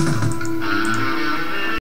you